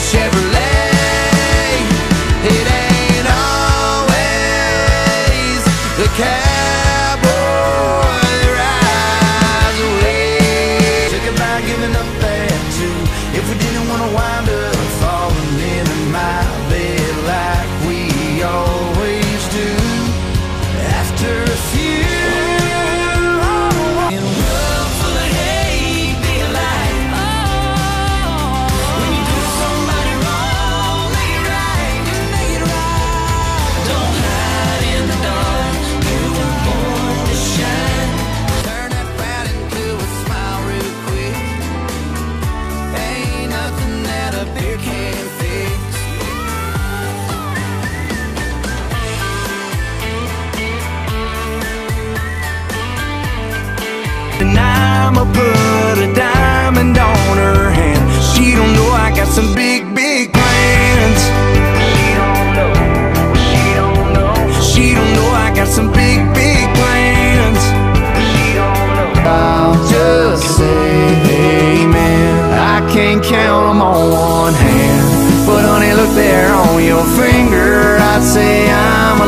share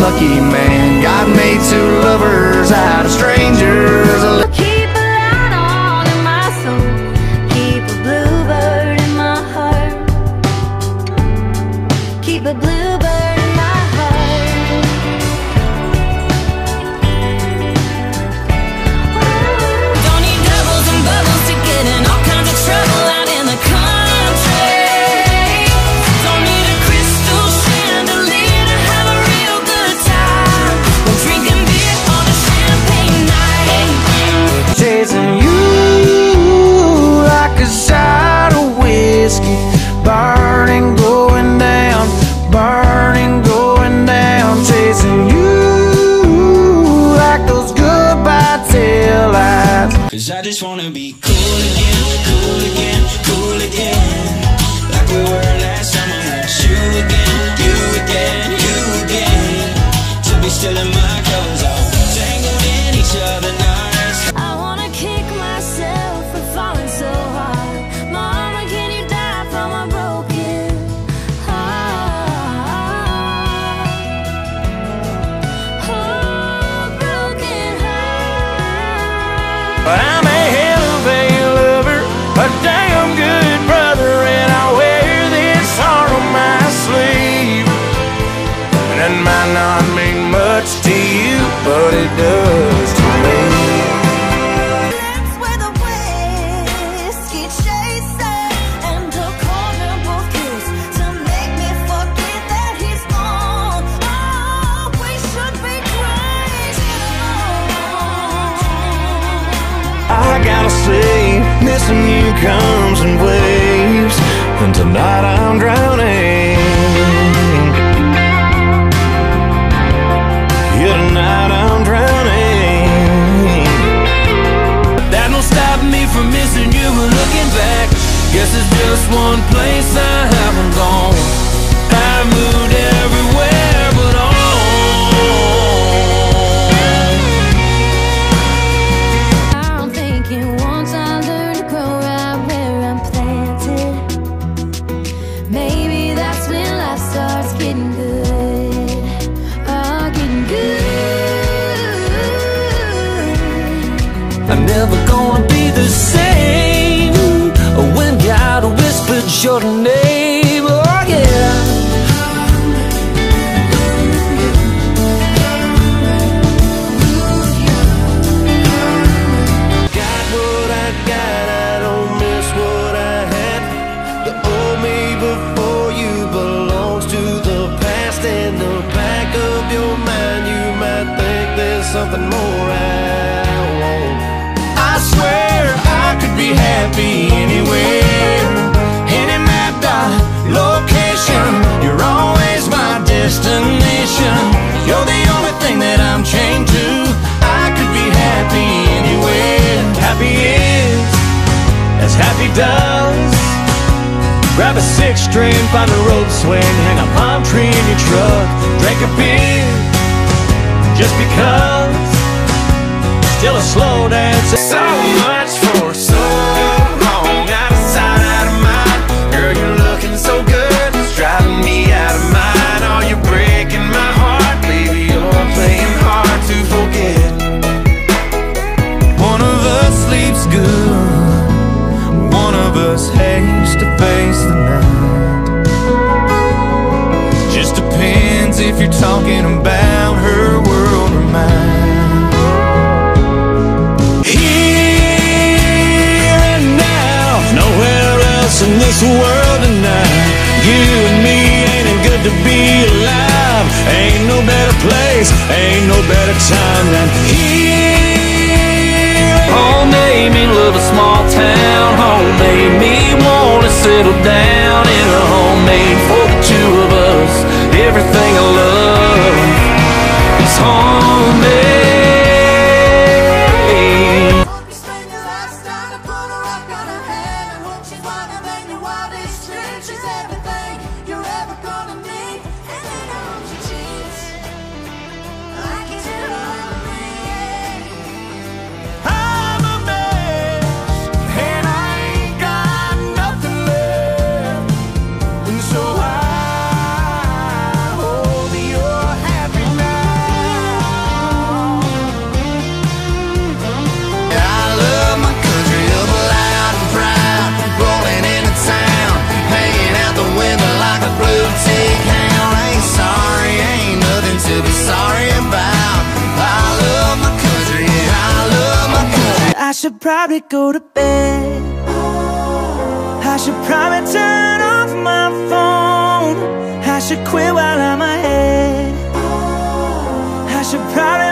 lucky man. God made two lovers out of strangers. Cause I just wanna be cool again, cool again, cool might not mean much to you, but it does to me. That's where the whiskey chaser and a corner kiss to make me forget that he's gone. Oh, we should be crazy. I gotta say, missing you comes in waves, and tonight I'm drowning. Just one place I haven't gone. I moved everywhere but home. I'm thinking once I learn to grow right where I'm planted. Maybe that's when life starts getting good. Oh, getting good. I'm never gonna be the same your name. Oh yeah. Got what I got, I don't miss what I had. The old me before you belongs to the past. In the back of your mind, you might think there's something more I want. I swear I could be happy string, find a rope swing, hang a palm tree in your truck, drink a beer, just because. Still a slow dance. So much if you're talking about her world or mine. Here and now, nowhere else in this world tonight. You and me ain't it good to be alive. Ain't no better place, ain't no better time than here. Home made me love a small town. Home made me wanna settle down in a home probably go to bed. I should probably turn off my phone. I should quit while I'm ahead. I should probably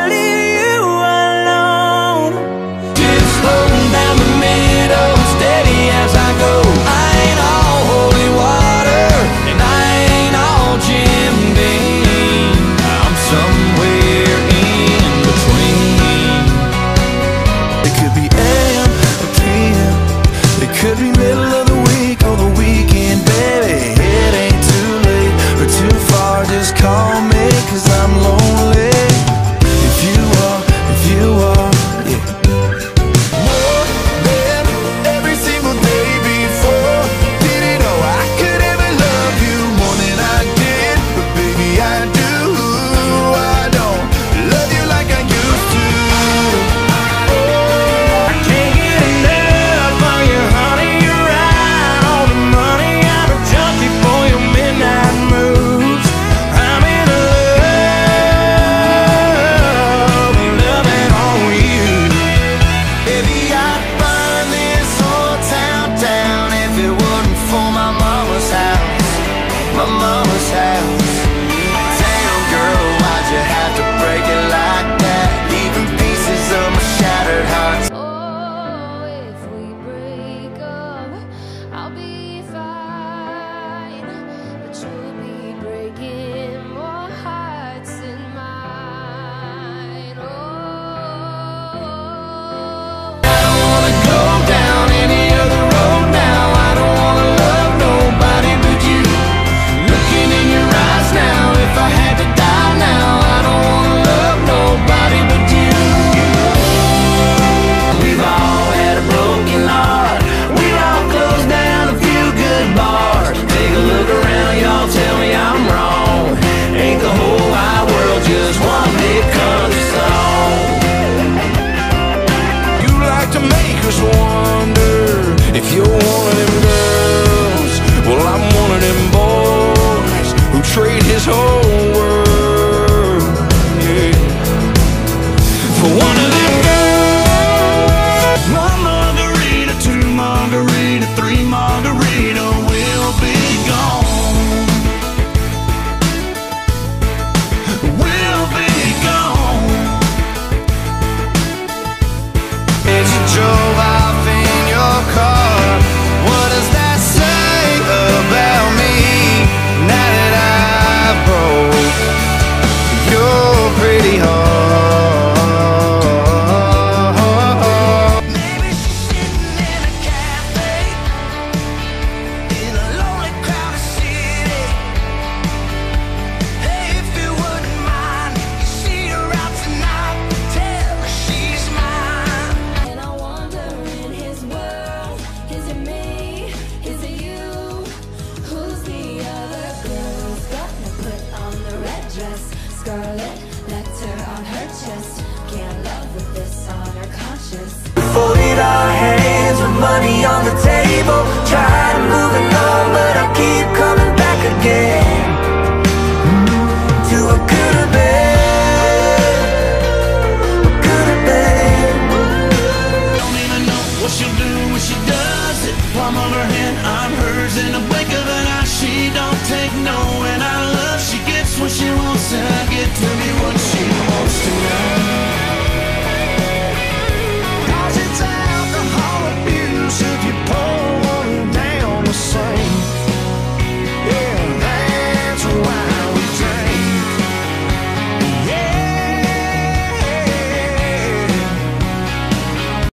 I get to be what she wants.